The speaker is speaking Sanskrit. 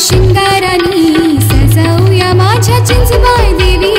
शृंगारानी सजवूया माझ्या चिंचबाई देवी.